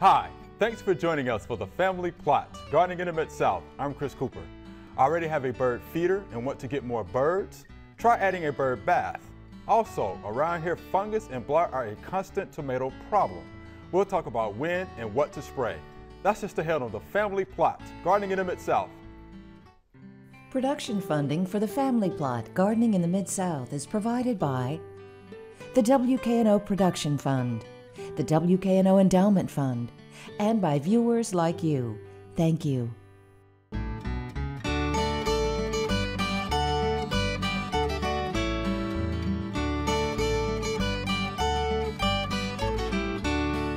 Hi, thanks for joining us for the Family Plot, Gardening in the Mid-South. I'm Chris Cooper. I Already have a bird feeder and want to get more birds? Try adding a bird bath. Also, around here, fungus and blight are a constant tomato problem. We'll talk about when and what to spray. That's just ahead on the Family Plot, Gardening in the Mid-South. Production funding for the Family Plot Gardening in the Mid-South is provided by the WKNO Production Fund, the WKNO Endowment Fund, and by viewers like you. Thank you.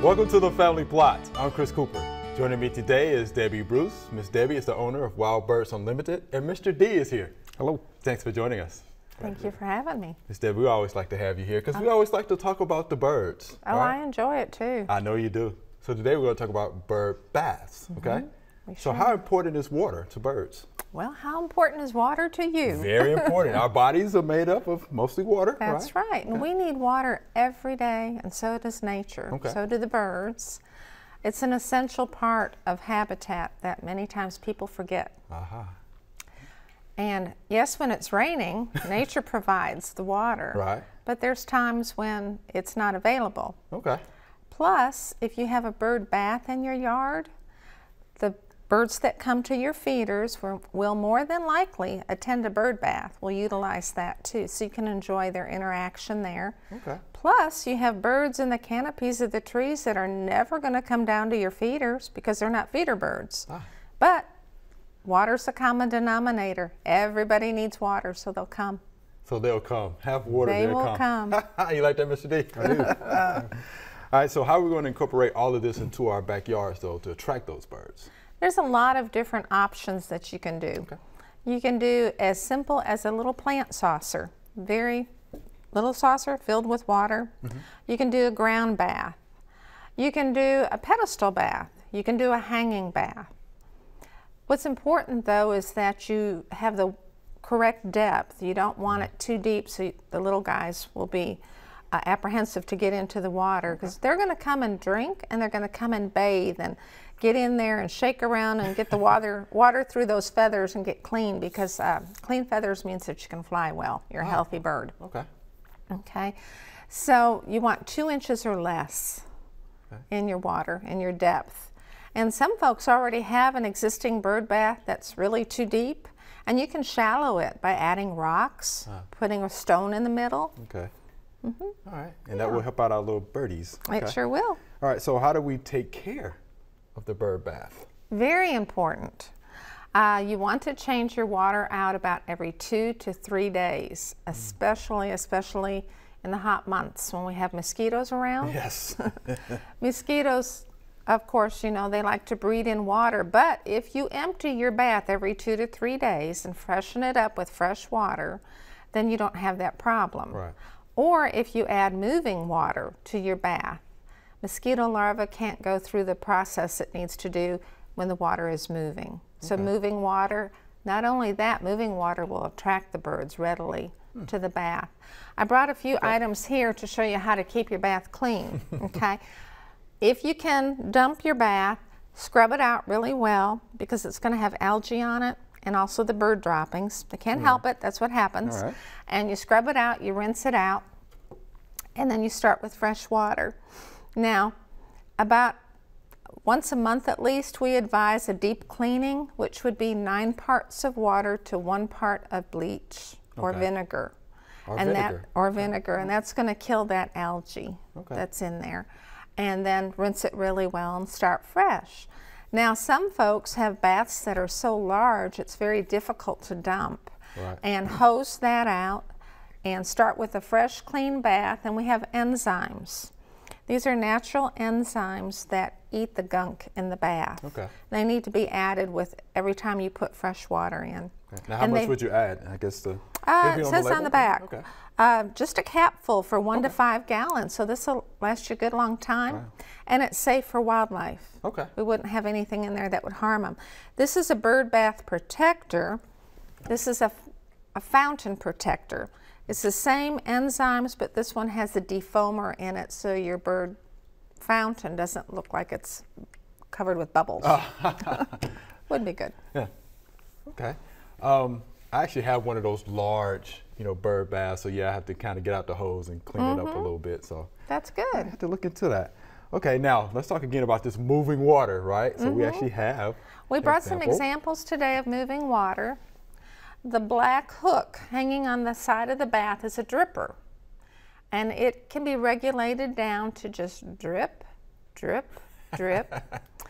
Welcome to the Family Plot. I'm Chris Cooper. Joining me today is Debbi Bruce. Miss Debbi is the owner of Wild Birds Unlimited, and Mr. D is here. Hello. Thanks for joining us. Thank you for having me. Miss Debbi, we always like to have you here because we always like to talk about the birds. Oh, right? I enjoy it too. I know you do. So today we're going to talk about bird baths, mm-hmm. okay? We So sure how important is water to birds? Well, how important is water to you? Very important. Our bodies are made up of mostly water, That's right? right. And we need water every day, and so does nature. Okay. So do the birds. It's an essential part of habitat that many times people forget. Aha. And yes, when it's raining, nature provides the water. Right. But there's times when it's not available. Okay. Plus, if you have a bird bath in your yard, the birds that come to your feeders will, will more than likely attend a bird bath. Will utilize that too, so you can enjoy their interaction there. Okay. Plus, you have birds in the canopies of the trees that are never going to come down to your feeders because they're not feeder birds. Ah. But water's a common denominator. Everybody needs water, so they'll come. So they'll come. Have water, They they'll will come. you like that, Mr. D? I do. all right, so how are we going to incorporate all of this into our backyards, though, to attract those birds? There's a lot of different options that you can do. You can do as simple as a little plant saucer, very little saucer filled with water. Mm-hmm. You can do a ground bath. You can do a pedestal bath. You can do a hanging bath. What's important though is that you have the correct depth. You don't want it too deep so the little guys will be uh, apprehensive to get into the water because they're going to come and drink and they're going to come and bathe and get in there and shake around and get the water water through those feathers and get clean because uh, clean feathers means that you can fly well. You're a healthy bird. Okay. Okay, so you want two inches or less in your water, in your depth. And some folks already have an existing bird bath that's really too deep, and you can shallow it by adding rocks, putting a stone in the middle. Okay. All right. And that will help out our little birdies. Mm-hmm. It sure will. All right, so how do we take care of the bird bath? Very important. Uh, you want to change your water out about every two to three days, especially, especially in the hot months when we have mosquitoes around. Yes. Mosquitoes, of course, you know, they like to breed in water, but if you empty your bath every two to three days and freshen it up with fresh water, then you don't have that problem. Right. Or if you add moving water to your bath, mosquito larvae can't go through the process it needs to do when the water is moving. So, moving water, not only that, moving water will attract the birds readily hmm. to the bath. I brought a few items here to show you how to keep your bath clean. Okay. If you can dump your bath, scrub it out really well because it's going to have algae on it and also the bird droppings. They can't mm. help it, that's what happens. Right. And you scrub it out, you rinse it out, and then you start with fresh water. Now, about once a month at least, we advise a deep cleaning, which would be nine parts of water to one part of bleach or Okay. vinegar. Or and vinegar. that or vinegar, and that's going to kill that algae Okay. that's in there. And then rinse it really well and start fresh. Now, some folks have baths that are so large it's very difficult to dump. Right. And hose that out and start with a fresh, clean bath. And we have enzymes. These are natural enzymes that eat the gunk in the bath. Okay. They need to be added with every time you put fresh water in. Okay. Now, how And much they- would you add? I guess the. uh, it says on the back. Okay. Uh, just a capful for one to five gallons, so this will last you a good long time, and it's safe for wildlife. Okay. We wouldn't have anything in there that would harm them. This is a bird bath protector. This is a, a fountain protector. It's the same enzymes, but this one has a defoamer in it, so your bird fountain doesn't look like it's covered with bubbles. Ah. Would be good. Yeah. Okay. Um, I actually have one of those large, you know, bird baths. So yeah, I have to kind of get out the hose and clean it up a mm-hmm. little bit. So That's good. I have to look into that. Okay, now let's talk again about this moving water, right? So we mm-hmm. actually have. We brought some examples today of moving water. The black hook hanging on the side of the bath is a dripper, and it can be regulated down to just drip, drip, drip.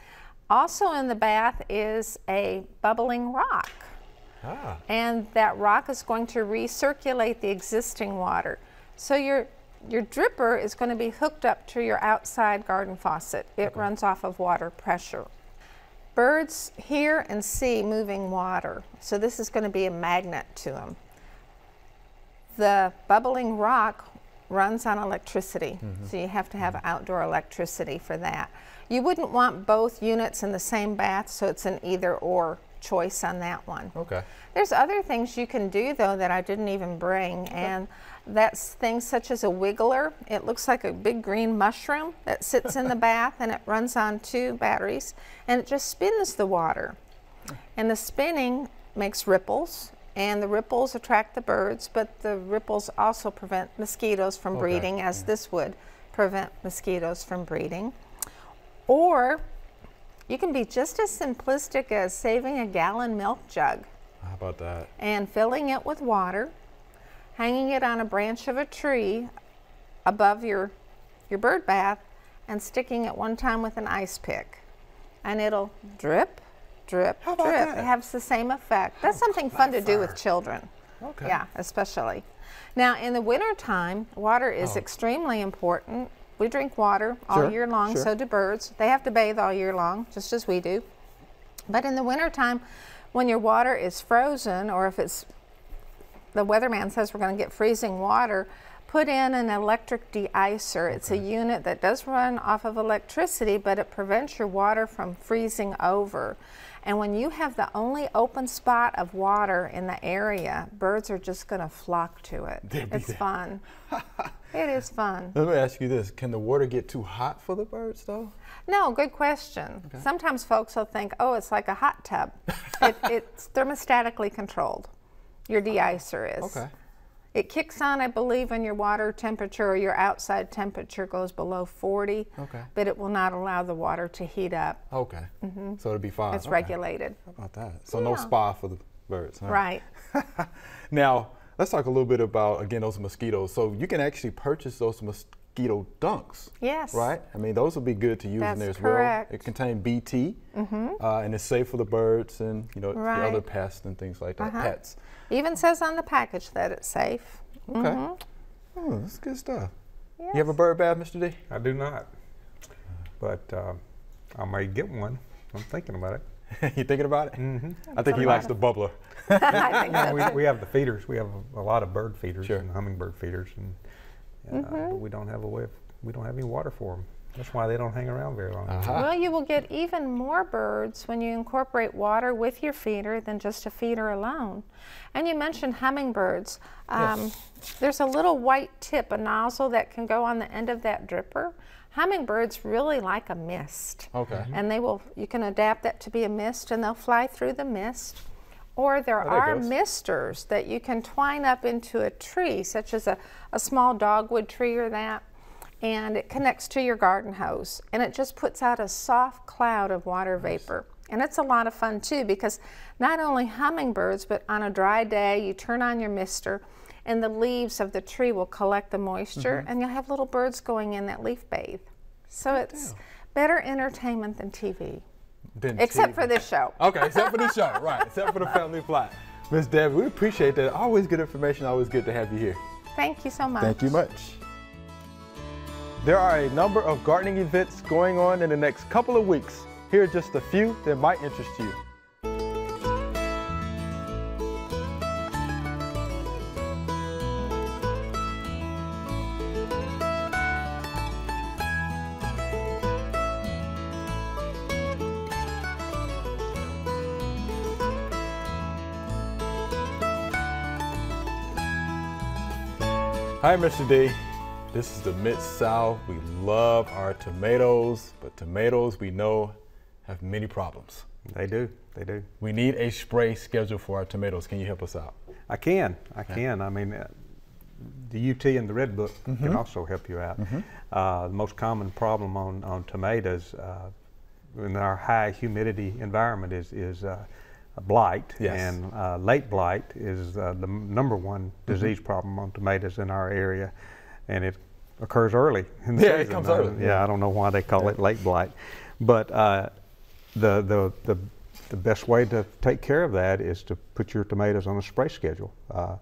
also in the bath is a bubbling rock, Ah, and that rock is going to recirculate the existing water. So your your dripper is going to be hooked up to your outside garden faucet. It runs off of water pressure. Birds hear and see moving water, so this is going to be a magnet to them. The bubbling rock runs on electricity, mm-hmm. so you have to have mm-hmm. outdoor electricity for that. You wouldn't want both units in the same bath, so it's an either or choice on that one. okay. There's other things you can do though that I didn't even bring, and that's things such as a wiggler. It looks like a big green mushroom that sits in the bath and it runs on two batteries and it just spins the water. And the spinning makes ripples, and the ripples attract the birds, but the ripples also prevent mosquitoes from Okay, breeding, as this would prevent mosquitoes from breeding. Or you can be just as simplistic as saving a gallon milk jug How about that? and filling it with water, hanging it on a branch of a tree above your your bird bath and sticking it one time with an ice pick. And it'll drip, drip, drip. that? It has the same effect. That's something fun to do with children. Okay. Yeah, especially. Now, in the wintertime, water is Oh. extremely important. We drink water all Sure, year long, sure. so do birds. They have to bathe all year long, just as we do. But in the wintertime, when your water is frozen, or if it's the weatherman says we're going to get freezing water, put in an electric deicer. It's a unit that does run off of electricity, but it prevents your water from freezing over. And when you have the only open spot of water in the area, birds are just going to flock to it. It's there. fun. it is fun. Let me ask you this: Can the water get too hot for the birds, though? No, good question. Sometimes folks will think, oh, it's like a hot tub. it, it's thermostatically controlled. Your deicer is. Okay. It kicks on, I believe, when your water temperature or your outside temperature goes below 40, Okay. but it will not allow the water to heat up. Okay. So it'll be fine. It's Okay. regulated. How about that? So no spa for the birds. huh? Right. Now let's talk a little bit about again those mosquitoes. So you can actually purchase those mosquito dunks. Yes. Right. I mean those would be good to use in there as correct. well. It contains BT, uh, and it's safe for the birds and you know the other. Pests and things like that. Uh-huh. Pets. Even says on the package that it's safe. Okay. Oh, that's good stuff. Yes. You have a bird bath, Mr. D? I do not. But uh, I might get one. I'm thinking about it. you thinking about it? Mm-hmm. I think he likes the of- bubbler. I think we, we have the feeders. We have a, a lot of bird feeders Sure. and hummingbird feeders, and uh, Mm-hmm. but we don't have a way. Of, we don't have any water for them. That's why they don't hang around very long. Uh-huh. Well, you will get even more birds when you incorporate water with your feeder than just a feeder alone. And you mentioned hummingbirds. Um, There's a little white tip, a nozzle that can go on the end of that dripper. Hummingbirds really like a mist. Okay. And they will, you can adapt that to be a mist and they'll fly through the mist. Or there Oh, are misters that you can twine up into a tree, such as a, a small dogwood tree or that, and it connects to your garden hose. And it just puts out a soft cloud of water vapor. And it's a lot of fun too because not only hummingbirds, but on a dry day, you turn on your mister and the leaves of the tree will collect the moisture Mm-hmm. and you'll have little birds going in that leaf bathe. So it's better entertainment than TV. Then Except TV. for this show. Okay, except for the show, right? Except for the family plot. Miss Deb, we appreciate that. Always good information. Always good to have you here. Thank you so much. Thank you much. There are a number of gardening events going on in the next couple of weeks. Here are just a few that might interest you. Hi, Mr. D. This is the Mid South. We love our tomatoes, but tomatoes we know have many problems. They do. They do. We need a spray schedule for our tomatoes. Can you help us out? I can. I can. I mean, uh, the UT and the Red Book Mm-hmm. can also help you out. Uh, the most common problem on, on tomatoes uh, in our high humidity environment is, is uh, blight. Yes. And uh, late blight is uh, the number one Mm-hmm. disease problem on tomatoes in our area. And it occurs early in the Yeah, it comes I- early, Yeah, yeah. I don't know why they call it late blight. But uh, the, the, the, the best way to take care of that is to put your tomatoes on a spray schedule. Uh,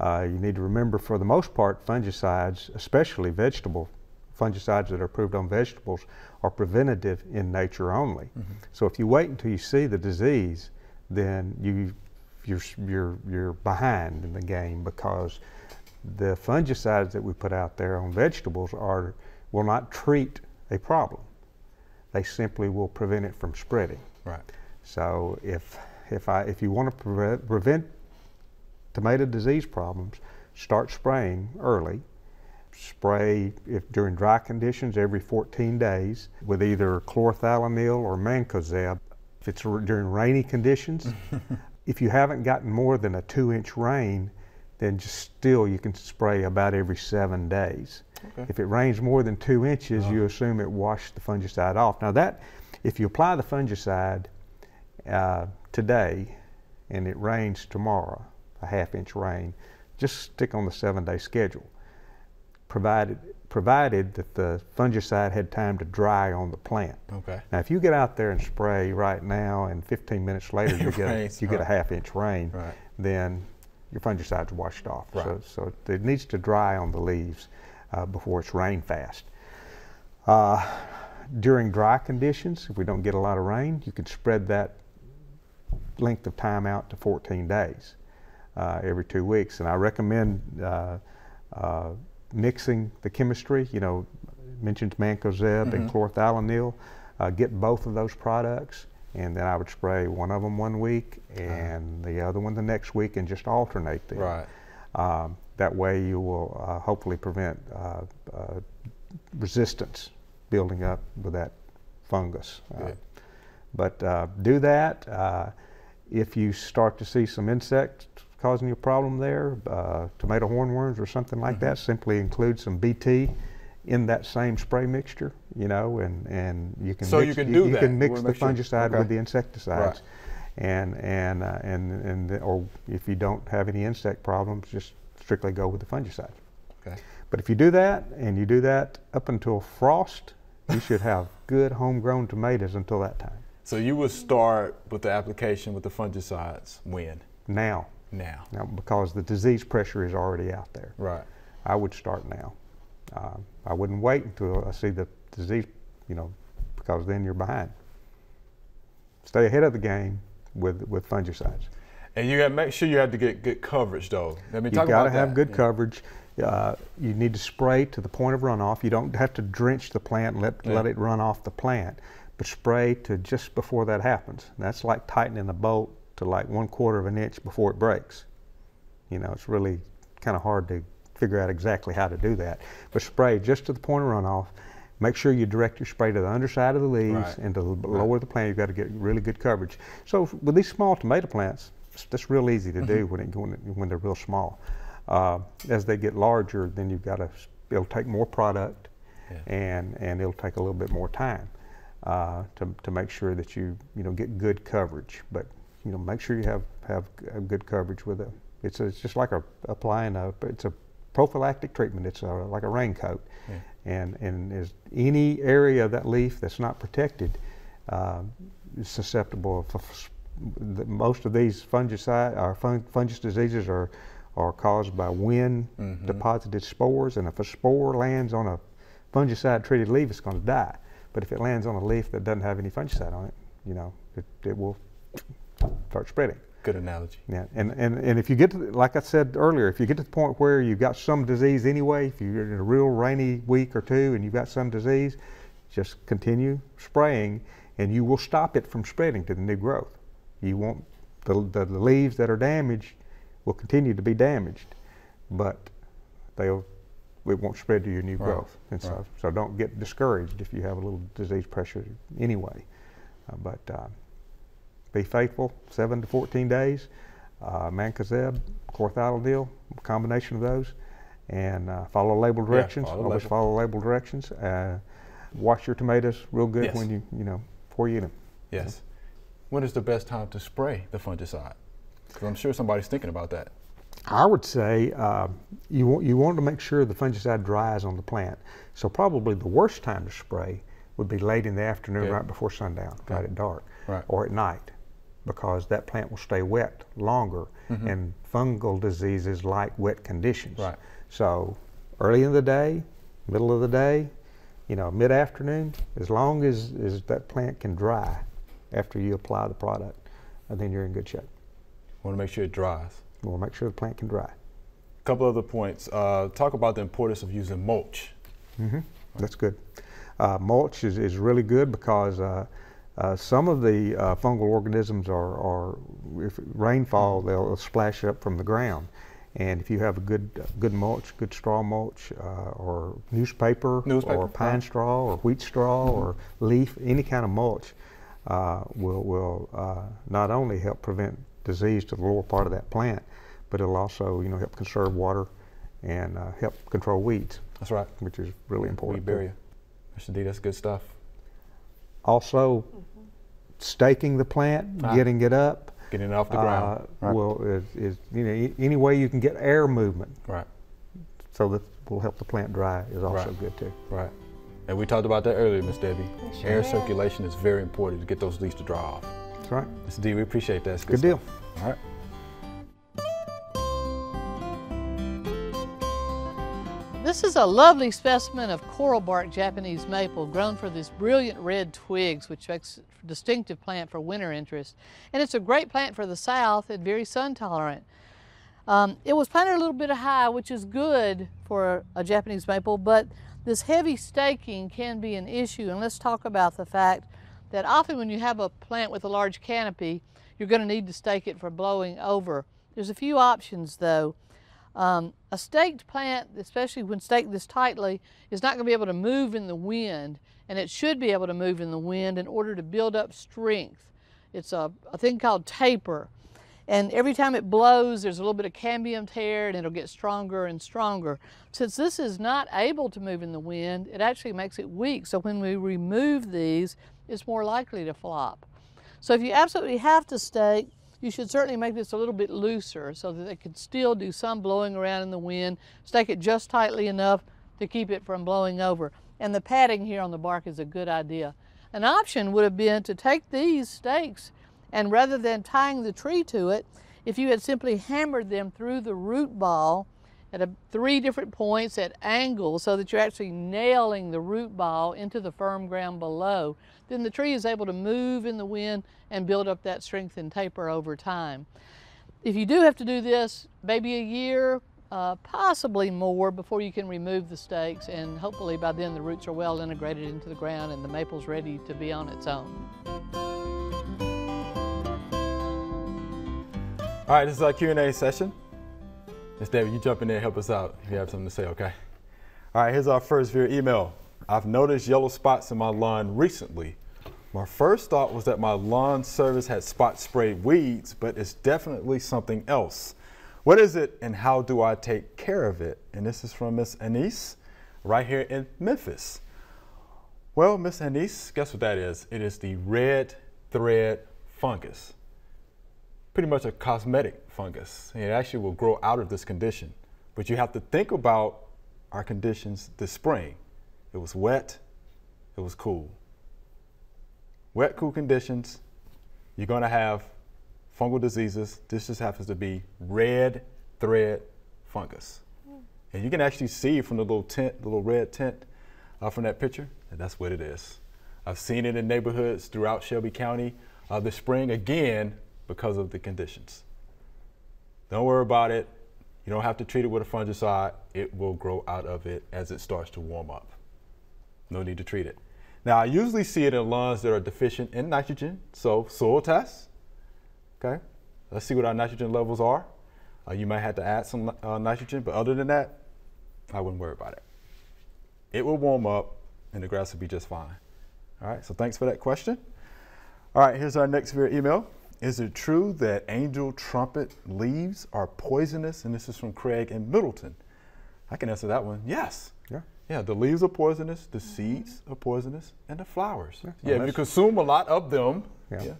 uh, you need to remember, for the most part, fungicides, especially vegetable fungicides that are approved on vegetables, are preventative in nature only. So if you wait until you see the disease, then you you're, you're, you're behind in the game because the fungicides that we put out there on vegetables are will not treat a problem. They simply will prevent it from spreading. Right. So if if I if you want to prevent, prevent tomato disease problems, start spraying early. Spray if during dry conditions every 14 days with either chlorothalonil or mancozeb. If it's r- during rainy conditions, if you haven't gotten more than a two-inch rain, then just still you can spray about every seven days. Okay. If it rains more than two inches, you assume it washed the fungicide off. Now that, if you apply the fungicide uh, today and it rains tomorrow, a half inch rain, just stick on the seven day schedule, provided, provided that the fungicide had time to dry on the plant. Okay. Now, if you get out there and spray right now, and 15 minutes later you get a, rains, you get a half inch rain, Right. then your fungicide's washed off. So, Right. so it needs to dry on the leaves uh, before it's rain fast. Uh, during dry conditions, if we don't get a lot of rain, you can spread that length of time out to 14 days uh, every two weeks. And I recommend uh, uh, mixing the chemistry, you know, mentioned mancozeb and chlorothalonil. Uh, get both of those products, and then I would spray one of them one week and the other one the next week, and just alternate them. Right. Um, that way, you will uh, hopefully prevent uh, uh, resistance building up with that fungus. Uh, but uh, do that. Uh, if you start to see some insects causing you a problem there, uh, tomato hornworms or something like that, simply include some BT in that same spray mixture, you know, and, and you can So you mix, can do you that. can mix the fungicide Okay. with the insecticides. Right. And and uh, and and the- or if you don't have any insect problems, just strictly go with the fungicide. Okay. But if you do that and you do that up until frost, you should have good homegrown tomatoes until that time. So you would start with the application with the fungicides when? Now, Now. now because the disease pressure is already out there. Right. I would start now. Uh, I wouldn't wait until I see the disease, you know, because then you're behind. Stay ahead of the game with with fungicides. And you got to make sure you have to get good coverage though. I mean, You've got to have that. good Yeah. coverage. Uh, you need to spray to the point of runoff. You don't have to drench the plant and let, Yeah. let it run off the plant, but spray to just before that happens. That's like tightening the bolt to like one quarter of an inch before it breaks. You know, it's really kind of hard to figure out exactly how to do that. But spray just to the point of runoff. Make sure you direct your spray to the underside of the leaves Right. and to the lower the plant. You've got to get really good coverage. So with these small tomato plants, that's real easy to Mm-hmm. do when, it, when, it- when they're real small. Uh, as they get larger, then you've got to. It'll take more product, Yeah. and and it'll take a little bit more time uh, to to make sure that you you know get good coverage. But you know make sure you have have good coverage with it. It's, a, it's just like a, applying a it's a prophylactic treatment. It's a, like a raincoat, Yeah. and and is any area of that leaf that's not protected uh, is susceptible. The, most of these fungicide or fun, fungus diseases are are caused by wind Mm-hmm. deposited spores, and if a spore lands on a fungicide treated leaf, it's going to die. But if it lands on a leaf that doesn't have any fungicide on it, you know, it, it will start spreading. Good analogy. Yeah, and, and, and if you get to, like I said earlier, if you get to the point where you've got some disease anyway, if you're in a real rainy week or two and you've got some disease, just continue spraying and you will stop it from spreading to the new growth. You won't, the, the, the leaves that are damaged will continue to be damaged, but they'll it won't spread to your new Right, growth. And right. so, so don't get discouraged if you have a little disease pressure anyway. Uh, but uh, be faithful, seven to 14 days. Uh, Mancozeb, chlorothalonil, a combination of those, and uh, follow label Yeah, directions. follow Always label. follow label directions. Uh, wash your tomatoes real good Yes. when you you know before you eat them. Yes. When is the best time to spray the fungicide? Because I'm sure somebody's thinking about that. I would say uh, you want you want to make sure the fungicide dries on the plant. So probably the worst time to spray would be late in the afternoon, Yeah. right before sundown, right at dark, Right. or at night, because that plant will stay wet longer, and fungal diseases like wet conditions. Right. So early in the day, middle of the day, you know, mid afternoon, as long as, as that plant can dry after you apply the product, uh, then you're in good shape. Want to make sure it dries. We'll make sure the plant can dry. A couple other points. Uh, talk about the importance of using mulch. Mm-hmm. That's good. Uh, mulch is, is really good because uh, uh, some of the uh, fungal organisms are, are if rainfall, they'll splash up from the ground. And if you have a good good mulch, good straw mulch, uh, or newspaper, Newspaper, or pine right. straw, or wheat straw, or leaf, any kind of mulch, uh, will will uh, not only help prevent disease to the lower part of that plant, but it'll also you know help conserve water and uh, help control weeds, That's right. which is really important. Weed barrier. Mr. D, that's good stuff. Also, staking the plant, Ah. getting it up, Getting it off the ground. uh, right. will is, is you know any way you can get air movement right. so that will help the plant dry is also Right. good too. Right. And we talked about that earlier, Miss Debbi. We sure Air did. circulation is very important to get those leaves to dry off. That's right. Mr. D, we appreciate that. It's Good deal. All right. This is a lovely specimen of coral bark Japanese maple grown for this brilliant red twigs, which makes a distinctive plant for winter interest. And it's a great plant for the south and very sun tolerant. Um, it was planted a little bit high, which is good for a Japanese maple, but this heavy staking can be an issue. And let's talk about the fact that often when you have a plant with a large canopy, you're going to need to stake it for blowing over. There's a few options though. Um, a staked plant, especially when staked this tightly, is not going to be able to move in the wind, and it should be able to move in the wind in order to build up strength. It's a, a thing called taper. And every time it blows, there's a little bit of cambium tear and it'll get stronger and stronger. Since this is not able to move in the wind, it actually makes it weak. So when we remove these, it's more likely to flop. So if you absolutely have to stake, you should certainly make this a little bit looser so that they could still do some blowing around in the wind. Stake it just tightly enough to keep it from blowing over. And the padding here on the bark is a good idea. An option would have been to take these stakes and rather than tying the tree to it, if you had simply hammered them through the root ball at a, three different points at angles so that you're actually nailing the root ball into the firm ground below, then the tree is able to move in the wind and build up that strength and taper over time. If you do have to do this, maybe a year, uh, possibly more before you can remove the stakes and hopefully by then the roots are well integrated into the ground and the maple's ready to be on its own. All right, this is our Q&A session. Miss Debbi, you jump in there and help us out if you have something to say, okay? All right, here's our first viewer email. I've noticed yellow spots in my lawn recently. My first thought was that my lawn service had spot sprayed weeds, but it's definitely something else. What is it and how do I take care of it? And this is from Miss Anise right here in Memphis. Well, Miss Anise, guess what that is? It is the red thread fungus pretty much a cosmetic fungus. It actually will grow out of this condition. But you have to think about our conditions this spring. It was wet, it was cool. Wet, cool conditions, you're gonna have fungal diseases. This just happens to be red thread fungus. And you can actually see from the little tent, the little red tent uh, from that picture, that that's what it is. I've seen it in neighborhoods throughout Shelby County uh, this spring, again, because of the conditions. Don't worry about it. You don't have to treat it with a fungicide. It will grow out of it as it starts to warm up. No need to treat it. Now, I usually see it in lawns that are deficient in nitrogen, so soil tests. Okay, let's see what our nitrogen levels are. Uh, you might have to add some uh, nitrogen, but other than that, I wouldn't worry about it. It will warm up and the grass will be just fine. All right, so thanks for that question. All right, here's our next email. Is it true that angel trumpet leaves are poisonous? And this is from Craig in Middleton. I can answer that one. Yes. Yeah. Yeah, the leaves are poisonous, the seeds are poisonous, and the flowers. Yeah, if you consume a lot of them, Yeah. yeah, yeah,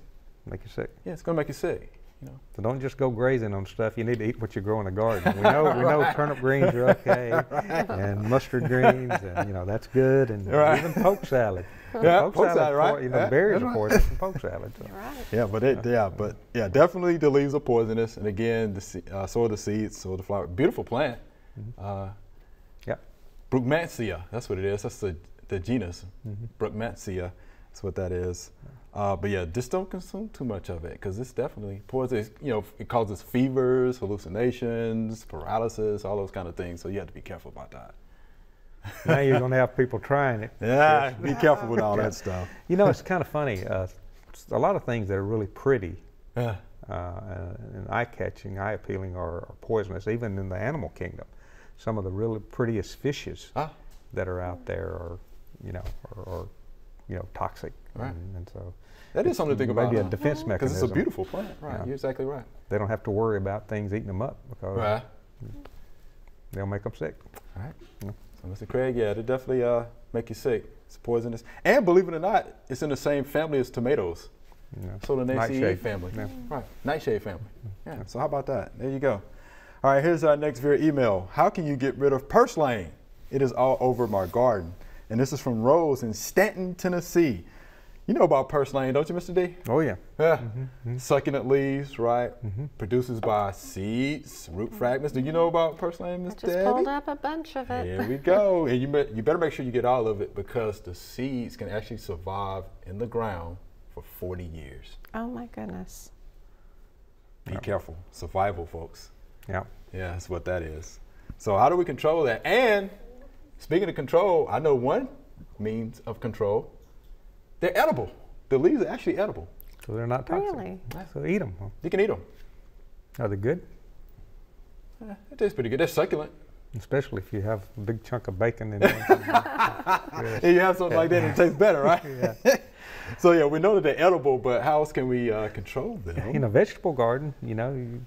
Make you sick. Yeah, it's gonna make you sick. You know. So don't just go grazing on stuff. You need to eat what you grow in the garden. We know we know turnip greens are okay, and mustard greens, and you know that's good, and Right. even poke salad. Yeah, poke salad, po- right? You know, Yeah, berries that's are right. poison poke salad. So. Right. Yeah, but it, yeah, but yeah, definitely the leaves are poisonous, and again, the se- uh, so are the seeds, so are the flower. Beautiful plant. Uh, Yeah. Brugmansia, that's what it is. That's the the genus. Mm-hmm. Brugmansia, that's what that is. Uh, but yeah, just don't consume too much of it because it's definitely poison. You know, it causes fevers, hallucinations, paralysis, all those kind of things. So you have to be careful about that. now you're going to have people trying it. Yeah, be careful with all that stuff. You know, it's kind of funny. Uh, a lot of things that are really pretty Yeah. uh, and eye-catching, eye-appealing are, are poisonous, even in the animal kingdom. Some of the really prettiest fishes Ah, that are out there are, you know, are, you know, toxic. Right. And, and so that is something to think about. maybe a defense Because it's a beautiful plant, right? Yeah. You're exactly right. They don't have to worry about things eating them up because Right. they'll make them sick. All right. Yeah. So, Mr. Craig, yeah, they definitely uh, make you sick. It's poisonous. And believe it or not, it's in the same family as tomatoes. You know. Solanaceae Nightshade. family. Yeah. Right. Nightshade family. Yeah. So how about that? There you go. All right, here's our next viewer email. How can you get rid of purslane? It is all over my garden. And this is from Rose in Stanton, Tennessee. You know about purslane, don't you, Mr. D? Oh yeah. Yeah. Succulent leaves, right? Produces by seeds, root fragments. Do you know about purslane, Miss I just Debbi? pulled up a bunch of it. Here we go. And you, bet- you better make sure you get all of it because the seeds can actually survive in the ground for 40 years. Oh my goodness. Be careful. Survival, folks. Yeah. Yeah, that's what that is. So, how do we control that? And speaking of control, I know one means of control they're edible. The leaves are actually edible. So they're not toxic. Really? So eat them. You can eat them. Are they good? Eh, it tastes pretty good. They're succulent. Especially if you have a big chunk of bacon in there. And you have something like that, it tastes better, right? yeah. so, yeah, we know that they're edible, but how else can we uh, control them? in a vegetable garden, you know, you you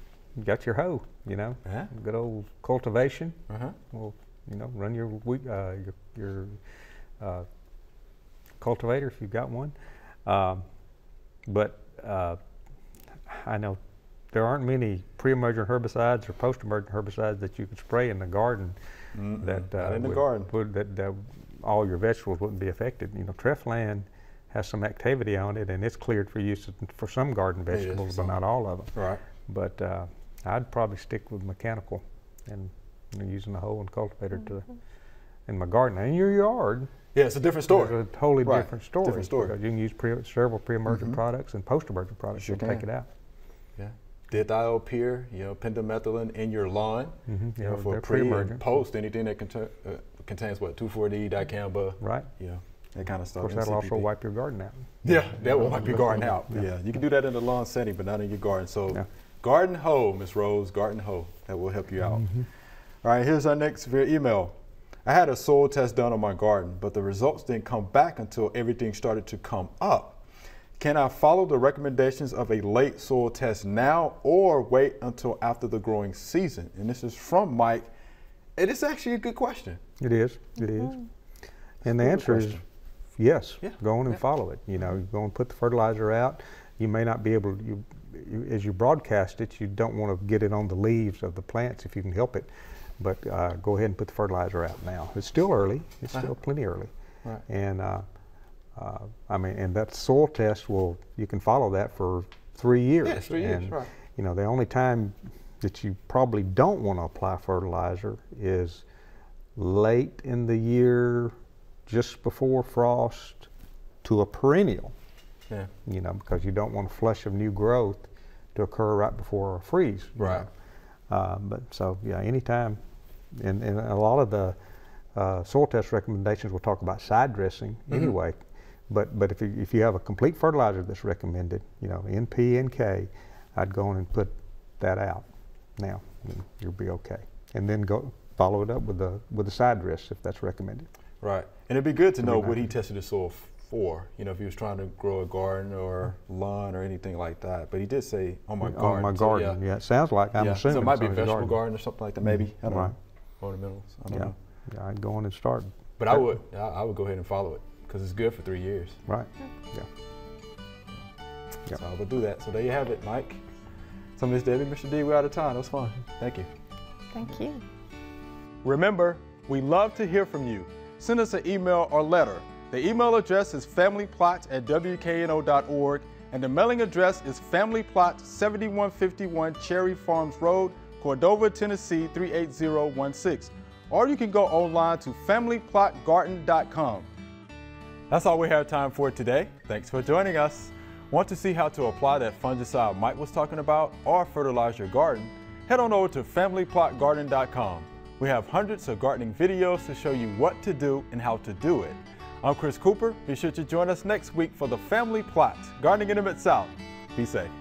got your hoe, you know, Yeah. good old cultivation. Uh-huh. Well, you know, run your wheat, uh, your, your uh, cultivator if you've got one. Um, but uh, I know there aren't many pre-emergent herbicides or post-emergent herbicides that you could spray in the garden Mm-mm, that uh, in the would- garden. would- that, that all your vegetables wouldn't be affected. You know, Treflan has some activity on it, and it's cleared for use for some garden It is for vegetables, but not all of them. Right. But uh, I'd probably stick with mechanical and you know, using a hoe and cultivator to in my garden. In your yard, Yeah, it's a different story. it's a totally Right. different story. Different story. You can use pre- several pre-emergent products and post-emergent products Sure to take it out. Yeah. Dithiopyr, you know, pendimethalin in your lawn. mm -hmm. You yeah, know, for pre and pre-emergent. post, anything that contain, uh, contains what, 2,4-D, dicamba, Right. you know, that kind of stuff. Of course, that'll also wipe your garden out. Yeah, that will wipe your garden out. Yeah. Yeah. you can do that in the lawn setting, but not in your garden. So, Yeah. Garden hoe, Miss Rose, garden hoe, that will help you out. Mm-hmm. All right, here's our next via email. I had a soil test done on my garden, but the results didn't come back until everything started to come up. Can I follow the recommendations of a late soil test now or wait until after the growing season? And this is from Mike. It is actually a good question. It is. It is. And the Good answer is yes. Yeah, Go on and yeah. follow it. You know, you go and put the fertilizer out. You may not be able to, you, you, as you broadcast it, you don't want to get it on the leaves of the plants if you can help it. But uh, go ahead and put the fertilizer out now. It's still early. It's still plenty early. Right. And uh, uh, I mean, and that soil test will, you can follow that for three years. Yeah, three years, right. You know, the only time that you probably don't want to apply fertilizer is late in the year, just before frost, to a perennial. Yeah. You know, because you don't want a flush of new growth to occur right before a freeze. Right. Uh, but so yeah, anytime, and, and a lot of the uh, soil test recommendations will talk about side dressing anyway. But but if you, if you have a complete fertilizer that's recommended, you know NP and K, I'd go in and put that out now, and you'll be okay. And then go follow it up with the with the side dress if that's recommended. Right. And it'd be good to know what he tested the soil for. You know, if he was trying to grow a garden or lawn or anything like that. But he did say on my garden. On my so garden, yeah. It sounds like I'm yeah. assuming So it might be a it's vegetable garden. or something like that. Maybe. I don't Right. know. Ornamentals. I don't Yeah. know. yeah, I'd go on and start. But I would. I, I would go ahead and follow it because it's good for three years. Right. Yeah. Yeah. So I will do that. So there you have it, Mike. So Miss Debbi, Mr. D, we're out of time. That's fine. Thank you. Thank you. Remember, we love to hear from you. Send us an email or letter. The email address is familyplot at wkno.org and the mailing address is Family Plot 7151 Cherry Farms Road, Cordova, Tennessee 38016. Or you can go online to familyplotgarden.com. That's all we have time for today. Thanks for joining us. Want to see how to apply that fungicide Mike was talking about or fertilize your garden? Head on over to familyplotgarden.com. We have hundreds of gardening videos to show you what to do and how to do it. I'm Chris Cooper. Be sure to join us next week for the Family Plot Gardening in the Mid South. Be safe.